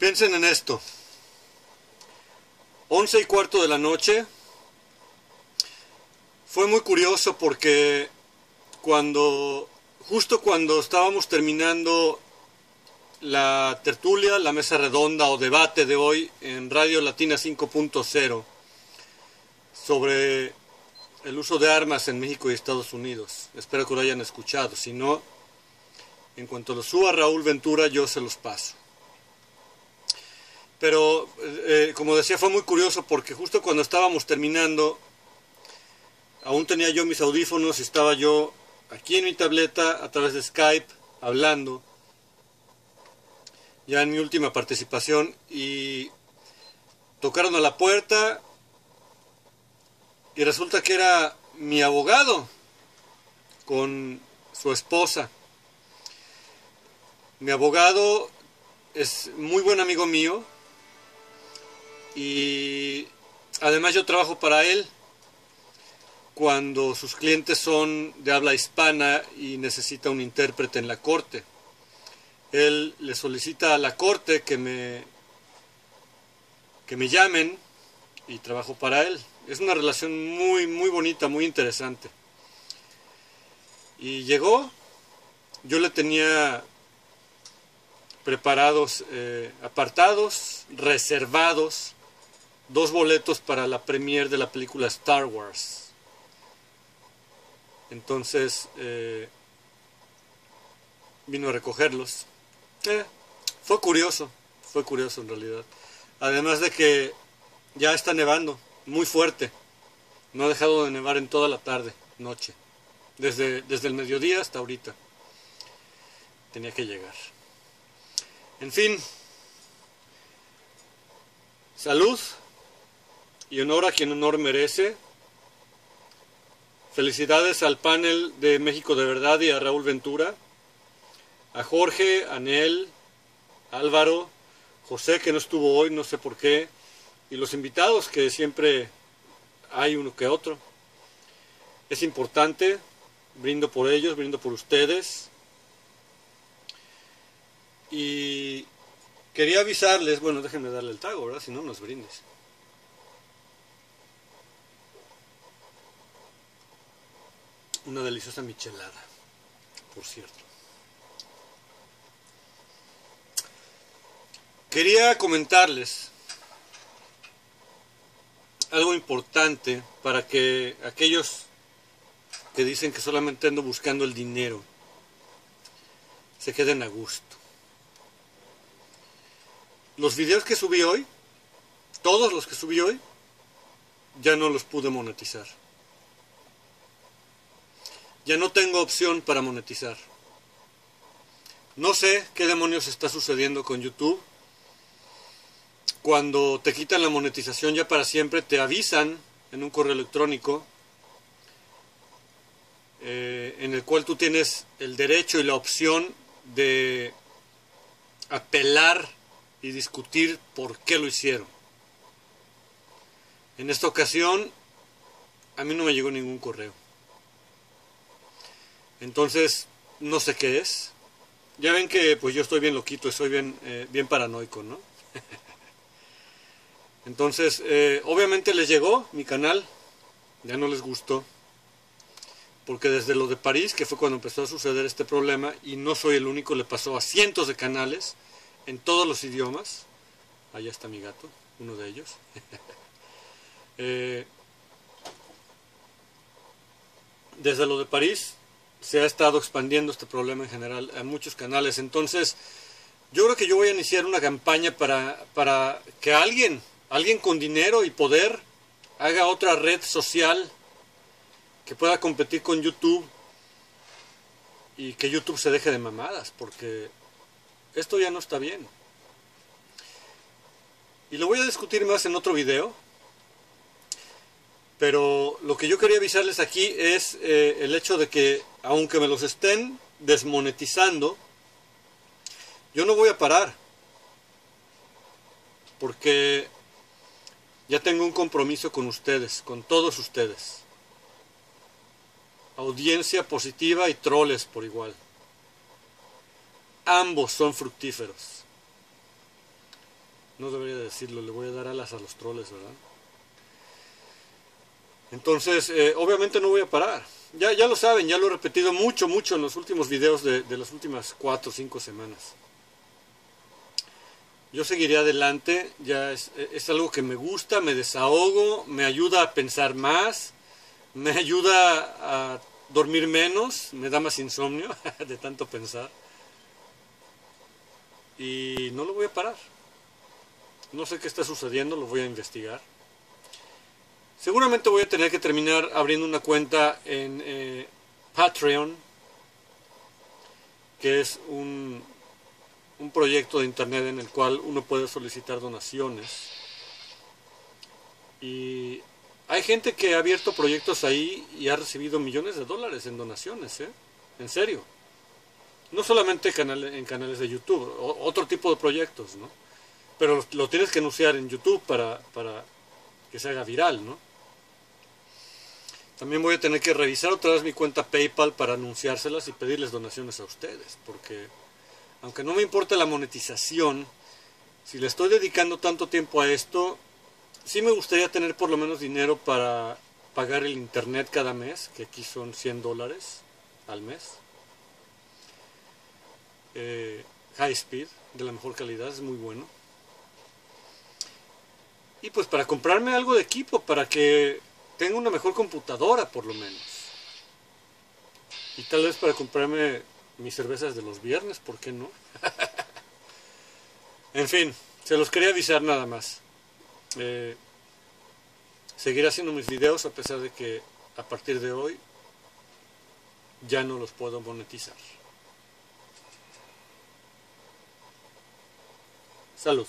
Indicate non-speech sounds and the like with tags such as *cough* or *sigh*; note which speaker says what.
Speaker 1: Piensen en esto. Once y cuarto de la noche. Fue muy curioso porque cuando, justo cuando estábamos terminando la tertulia, la mesa redonda o debate de hoy en Radio Latina 5.0 sobre el uso de armas en México y Estados Unidos. Espero que lo hayan escuchado. Si no, en cuanto lo suba Raúl Ventura, yo se los paso. Pero, eh, como decía, fue muy curioso porque justo cuando estábamos terminando, aún tenía yo mis audífonos y estaba yo aquí en mi tableta a través de Skype hablando, ya en mi última participación, y tocaron a la puerta y resulta que era mi abogado con su esposa. Mi abogado es muy buen amigo mío, y además yo trabajo para él cuando sus clientes son de habla hispana y necesita un intérprete en la corte. Él le solicita a la corte que me, que me llamen y trabajo para él. Es una relación muy, muy bonita, muy interesante. Y llegó, yo le tenía preparados, eh, apartados, reservados, dos boletos para la premiere de la película Star Wars. Entonces eh, vino a recogerlos. Eh, fue curioso, fue curioso en realidad. Además de que ya está nevando, muy fuerte. No ha dejado de nevar en toda la tarde, noche. Desde, desde el mediodía hasta ahorita. Tenía que llegar. En fin. Salud y honor a quien honor merece. Felicidades al panel de México de Verdad y a Raúl Ventura, a Jorge, a Nel, Álvaro, José que no estuvo hoy, no sé por qué, y los invitados que siempre hay uno que otro. Es importante, brindo por ellos, brindo por ustedes. Y quería avisarles, bueno, déjenme darle el tago, ¿verdad? Si no, nos brindes. Una deliciosa michelada, por cierto. Quería comentarles algo importante para que aquellos que dicen que solamente ando buscando el dinero se queden a gusto. Los videos que subí hoy, todos los que subí hoy, ya no los pude monetizar ya no tengo opción para monetizar. No sé qué demonios está sucediendo con YouTube. Cuando te quitan la monetización ya para siempre, te avisan en un correo electrónico eh, en el cual tú tienes el derecho y la opción de apelar y discutir por qué lo hicieron. En esta ocasión, a mí no me llegó ningún correo. Entonces, no sé qué es. Ya ven que pues yo estoy bien loquito, soy bien, eh, bien paranoico, ¿no? *laughs* Entonces, eh, obviamente les llegó mi canal, ya no les gustó, porque desde lo de París, que fue cuando empezó a suceder este problema, y no soy el único, le pasó a cientos de canales, en todos los idiomas, allá está mi gato, uno de ellos, *laughs* eh, desde lo de París, se ha estado expandiendo este problema en general a muchos canales. Entonces, yo creo que yo voy a iniciar una campaña para, para que alguien, alguien con dinero y poder, haga otra red social que pueda competir con YouTube y que YouTube se deje de mamadas, porque esto ya no está bien. Y lo voy a discutir más en otro video. Pero lo que yo quería avisarles aquí es eh, el hecho de que aunque me los estén desmonetizando, yo no voy a parar. Porque ya tengo un compromiso con ustedes, con todos ustedes. Audiencia positiva y troles por igual. Ambos son fructíferos. No debería decirlo, le voy a dar alas a los troles, ¿verdad? Entonces, eh, obviamente no voy a parar. Ya, ya lo saben, ya lo he repetido mucho, mucho en los últimos videos de, las últimas cuatro o cinco semanas. Yo seguiré adelante, ya es, es, algo que me gusta, me desahogo, me ayuda a pensar más, me ayuda a dormir menos, me da más insomnio *laughs* de tanto pensar. Y no lo voy a parar. No sé qué está sucediendo, lo voy a investigar. Seguramente voy a tener que terminar abriendo una cuenta en eh, Patreon, que es un, un proyecto de internet en el cual uno puede solicitar donaciones. Y hay gente que ha abierto proyectos ahí y ha recibido millones de dólares en donaciones, ¿eh? En serio. No solamente en canales de YouTube, otro tipo de proyectos, ¿no? Pero lo, lo tienes que anunciar en YouTube para, para que se haga viral, ¿no? También voy a tener que revisar otra vez mi cuenta PayPal para anunciárselas y pedirles donaciones a ustedes, porque aunque no me importa la monetización, si le estoy dedicando tanto tiempo a esto, sí me gustaría tener por lo menos dinero para pagar el internet cada mes, que aquí son 100 dólares al mes. Eh, high speed, de la mejor calidad, es muy bueno. Y pues para comprarme algo de equipo, para que tenga una mejor computadora por lo menos. Y tal vez para comprarme mis cervezas de los viernes, ¿por qué no? *laughs* en fin, se los quería avisar nada más. Eh, haciendo mis videos a pesar de que a partir de hoy ya no los puedo monetizar. Salud.